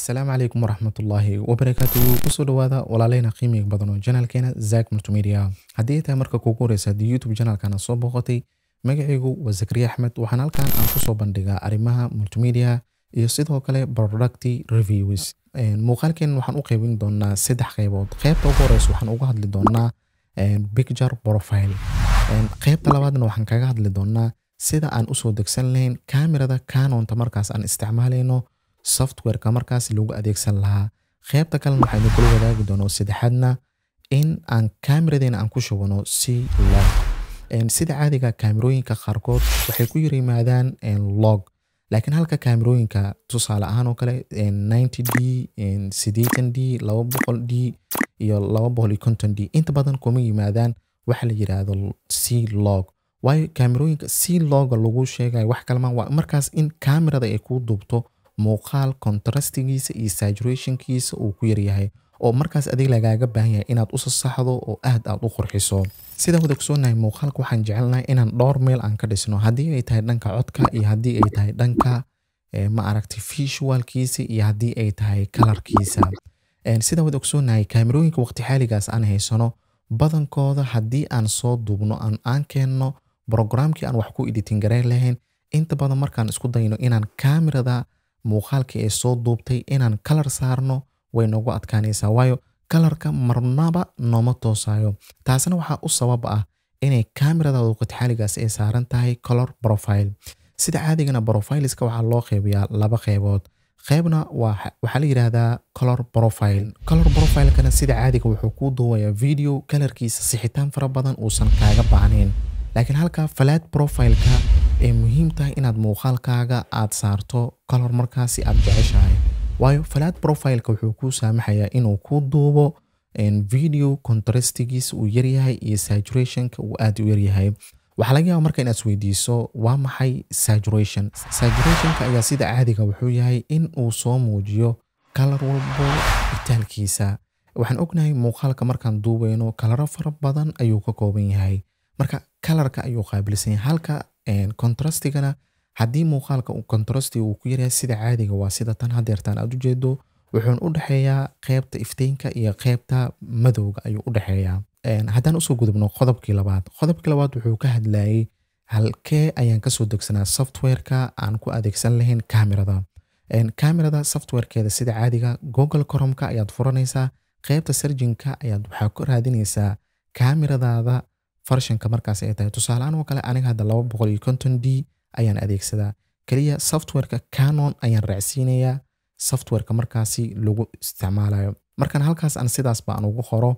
asalaamu calaykum waraxmatullaahi wabarakaatuhu ku soo dhawaada walaaleyna qiimiga badan oo janaalkeena zak multimedia. Haddii ay tahay marka kuugu horeysa haddii youtube janaalkana soo booqatay magacaygu waa zakariya axmed. Waxaan halkan aan ku soo bandhigaa arrimaha multimedia iyo sidoo kale producty reviews. Muuqaalkeen waxaan u qaybin doonaa saddex qaybood qaybta ugu horeysa waxaan uga hadli doonaa picture profile. Qaybta labaadna waxaan kaga hadli doonaa sida aan u soo degsan lahayn kamerada canonta markaas aan isticmaalayno softwareka markaas lagu adeegsan lahaa. Qaybta kalena waxaynu kula wadaagi doonaa saddexaadna in aan kameradeena aan ku shubano si log sida caadiga kaamerooyinka qaarkood waxay ku yar yimaadaan log. Laakiin halka kaamerooyinka tusaale ahaan oo kale 90 d d d iyo d inta badan kuma yimaadaan waxa la yiraahdo c log. Waayo kaamerooyinka c loga lagu sheegayo wax kalema waa markaas in kamerada ay kuu duubto muuqaal contrastigiisa iyo saturationkiisa uu ku yaryahay oo markaas adig lagaaga baahan yahay inaad u sasaxdo oo aad aad u qurxiso. Sidaan wada kusoonahay muuqaalka waxaan jecelnahay inaan dhowr meel aan ka dhisno. Haddii ay tahay dhanka codka iyo haddii ay tahay dhanka ma aragtay visualkiisa iyo haddii ay tahay kalarkiisa sidaan wada kusoonahay kaamerooyinka waqti xaaligaas aan haysano badankooda haddii aan soo duubno aan keenno brogramkii aan wax ku editing garayn lahayn inta badan markaan isku dayno inaan kamerada muuqaalkii ay soo duubtay inaan kalar saarno way noogu adkaanaysaa waayo kalarka marnaba nooma toosayo taasna waxaa u sabab ah inay kamerada waqtixaaligaas ay saaran tahay color profile. Sida caadigana profileska waxaa loo qeybiyaa laba qeybood. Qeybna waxaa la yidhaahdaa color profile. Color profilekana sida caadiga wuxuu kuu duubayaa video kalarkiisa sixitaan fara badan uusan kaaga baahnayn. Laakiin halka falaad profileka ay muhiim tahay inaad muuqaalkaaga aad saarto color markaasi aad jeceshahay. Waayo falaad profileka wuxuu kuu saamaxayaa inuu kuu duubo video contrastigiisa uu yaryahay iyo saturationka uu aad u yaryahay waxaa laga yaaba marka inaad isweydiiso waa maxay saturation? Saturationka ayaa sida caadiga wuxuu yahay in uu soo muujiyo kalar walbo itaalkiisa waxaan ognahay muuqaalka markaan duubayno kalaro fara badan ayuu ka kooban yahay. Marka kalarka ayuu qaabilsan yahay halka contrastigana haddii muuqaalka contrastiga uu ku yaryahay sida caadiga waa sida tan hadeertaan aad ujeedo wuxuun u dhexeeyaa qeybta iftiinka iyo qeybta madowga ayuu u dhexeeyaa. Haddaan u soo gudubno qodobkii labaad qodobkii labaad wuxuu ka hadlayay halkee ayaan ka soo degsanaa softwareka aan ku adeegsan lahayn kamerada kamerada softwarekeeda sida caadiga google coromka ayaad furanaysaa qeybta sarjinka ayaad waxaa ku raadinaysaa kameradaada farshanka markaas ay tahay. Tusaaleaan oo kale aniga hadda laba boqol iyo konton d ayaan adeegsadaa. Keliya softwareka canon ayaan raacsiinayaa. Softwareka markaasi lagu isticmaalayo. Markaan halkaas aan sidaasba aan ugu qoro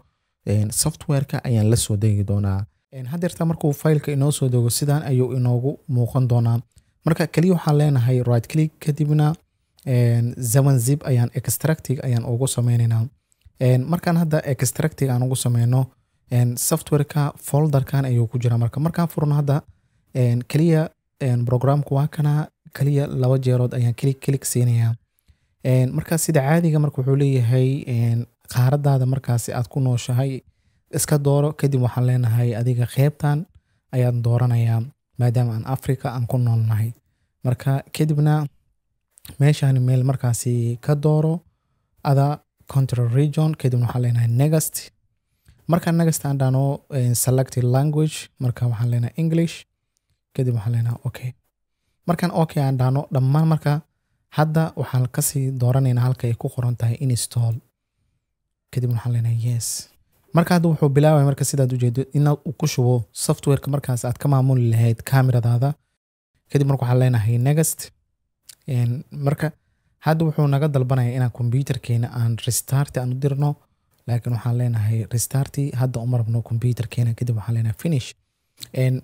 softwareka ayaan la soo degi doonaa. Hadeerta markuu faylka inoo soo dego sidaan ayuu inoogu muuqan doonaa. Marka keliya waxaan leenahay right click kadibna zaman zip ayaan extractig ayaan ugu sameynaynaa markaan hadda extractig aan ugu sameyno softwareka folderkan ayuu ku jira marka markaan furno hadda keliya programku waa kana keliya laba jeerood ayaan klik klik siinayaa. Marka sida caadiga marka wuxuu leeyahay qaaradaada markaasi aad ku nooshahay iska dooro kadib waxaan leenahay adiga qeybtan ayaan dooranayaa maadaama aan africa aan ku noolnahay. Marka kadibna meeshaan meel markaasi ka dooro ada country region kadibna waxaan leenahay negast markaan negast aan dhahno selected language marka waxaan leenahay english kadib waxaan leenahay okay markaan okay aan dhahno dhammaan marka hadda waxaan ka sii dooranaynaa halka ay ku qoran tahay install kadibna waxaan leenahay yes. Marka hadda wuxuu bilaabaya marka sidaad ujeedo inaad ku shubo softwareka markaas aad ka maamuli lahayd kameradaada kadib marka waxaan leenahay negast marka hadda wuxuu naga dalbanaya inaan computerkeena aan restarti aan u dirno laakiin waxaan leenahay restarti hadda uma rabno computerkeena kadib waxaan leenahay finish.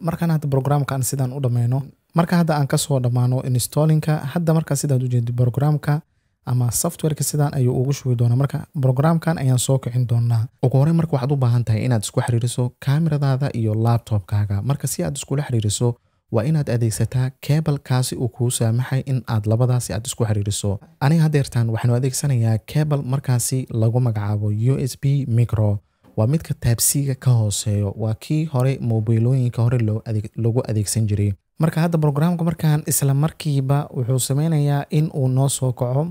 Markaan hadda programka aan sidaan u dhameyno marka hadda aan ka soo dhammaano installinka hadda markaa sidaad ujeedo programka ama softwareka sidaan ayuu ugu shugi doonaa. Marka programkan ayaan soo kicin doonaa. Ugu horey marka waxaad u baahan tahay inaad isku xiriiriso kameradaada iyo laptopkaaga. Marka si aad iskula xiriiriso waa inaad adeegsataa kebalkaasi uu kuu saamaxay in aad labadaasi aad isku xiriiriso. Aniga hadeertaan waxaanu adeegsanayaa kebal markaasi lagu magacaabo u s b micro. Waa midka taabsiga ka hooseeyo. Waa kii hore mobilooyinka hore lagu adeegsan jiray. Marka hadda programka markaan isla markiiba wuxuu sameynayaa in uu noo soo kaco.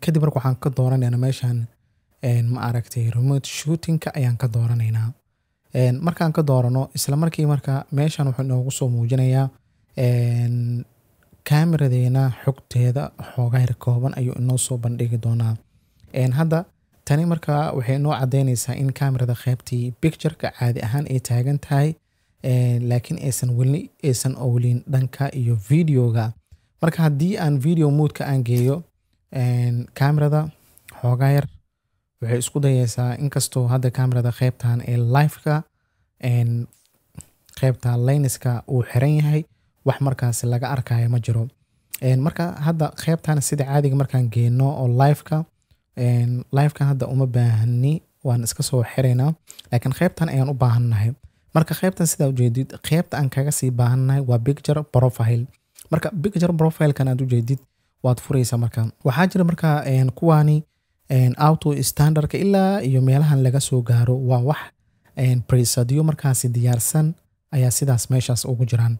Kadib marka waxaan ka dooranayna meeshan ma aragtay remote shootingka ayaan ka dooranaynaa markaan ka doorano isla markii marka meeshan wuxuu inoogu soo muujinayaa kaamiradeena xogteeda xoogayr kooban ayuu inoo soo bandhigi doonaa. Hadda tani marka waxay inoo cadeyneysaa in kamerada qeybtii pictureka caadi ahaan ay taagan tahay laakiin aysan weli aysan owlin dhanka iyo videoga. Marka haddii aan video moodka aan geeyo kamerada xoogayar waxay isku dayeysaa inkastoo hadda kamerada qeybtan ee liveka qeybta layniska uu xiran yahay wax markaas laga arkayo ma jiro marka hadda qeybtan sida caadiga markaan geeno oo liveka livekan hadda uma baahani waan iska soo xiraynaa laakiin qeybtan ayaan u baahannahay marka qeybtan sidaa ujeedid qeybta aan kaga sii baahannahay waa picture profile marka picture profilekan aad ujeedid waad furaysaa marka waxaa jira marka kuwaani auto standardka ilaa iyo meelahan laga soo gaaro waa wax presadyo markaasi diyaarsan ayaa sidaas meeshaas ugu jiraan.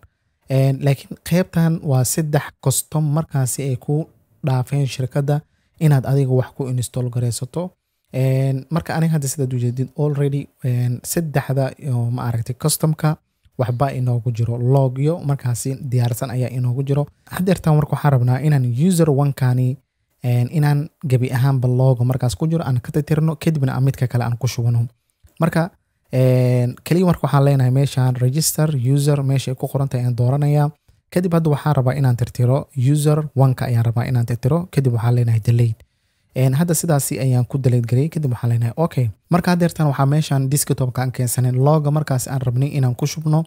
Laakiin qeybtan waa saddex custom markaasi ay ku dhaafeen shirkadda inaad adiga wax ku install garaysato marka aniga hadda sidaad ujeedid already saddexda ma aragtay customka waxba inoogu jiro. Logyo markaasi diyaarsan ayaa inoogu jiro. Hadeertan marka waxaan rabnaa inaan user onkani inaan gebi ahaanba logo markaas ku jiro aan ka titirno kadibna aan midka kale aan ku shubano marka keliya marka waxaan leenahay meeshan register user meesha ay ku qoran ayaan dooranaya. Kadib hadda waxaan rabaa inaan tirtiro user oneka ayaan rabaa inaan tirtiro. Kadib waxaan leenahay delate hadda sidaasi ayaan ku delate gareyay kadib waxaan leenahay okay. Marka hadeertan waxaa meeshan desktopka aan keensanen loga markaas aan rabnay inaan ku shubno.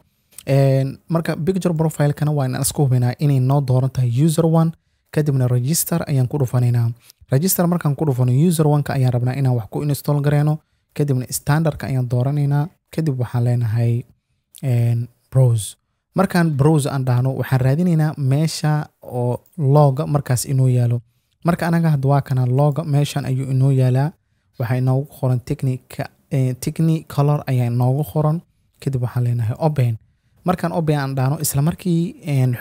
Marka picture profilekana waa inaan isku hubinaa inay noo dooran user one kadibna register ayaan ku dhufanaynaa. Register markaan ku dhufano user oneka ayaan rabnaa inaan wax ku install gareyno kadibna standardka ayaan dooranaynaa. Kadib waxaan leenahay browse. Markaan browse aan dhahno waxaan raadinaynaa meesha oo loga markaas inoo yaalo. Marka anaga hadda loga meeshan ayuu inoo yaalaa. Waxaa inoogu qoran techni color ayaa inoogu qoran. Kadib waxaan leenahay open. Markaan open aan dhahno isla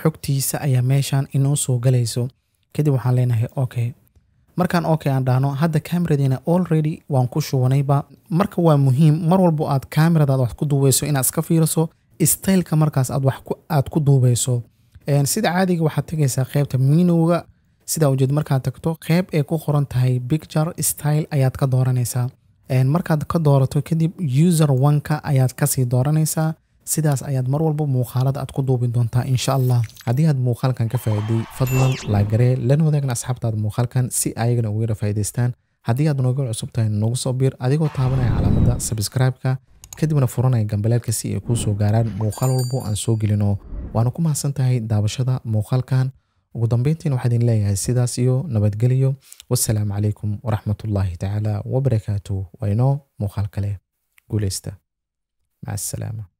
xogtiisa ayaa meeshan inoo soo galayso kadib waxaan leenahay okay markaan okay aan dhahno hadda cameradeena already waan ku shubanayba. Marka waa muhiim mar walbo aad cameradaad wax ku duubeyso inaad iska fiiriso styleka markaas aad wax aad ku duubeyso. Sida caadiga waxaad tegaysaa qeybta minowga sidaa ujeed markaad tagto qeyb ay ku qoran tahay picture style ayaad ka dooranaysaa. Markaad ka doorato kadib user oneka ayaad ka sii dooranaysaa sidaas ayaad mar walba muuqaalada aad ku duubi doontaa insha allah haddii aad muuqaalkan ka faa'iiday fadlan laagaree lana wadaagna asxaabtaada muuqaalkan si ayagana uga yara faa'iidaystaan. Haddii aad nooga cusub tahay noogu soo biir adigoo taabanaya calaamada subscribe-ka kadibna furanaya gambaleelka si ay kuu soo gaaraan. Muuqaal walbo aan soo gelino. Waana ku mahadsan tahay daabashada muuqaalkan. Ugu dambeyntiin waxaa idin leeyahay sidaas iyo nabadgelyo. Wassalaamu calaykum waraxmatullaahi tacaala wabarakaatuh. Waa muuqaal kale guuleysta maca